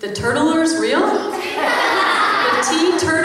The turtler's real? the tea turtle